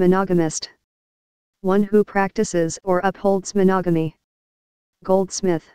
Monogamist. One who practices or upholds monogamy. Goldsmith.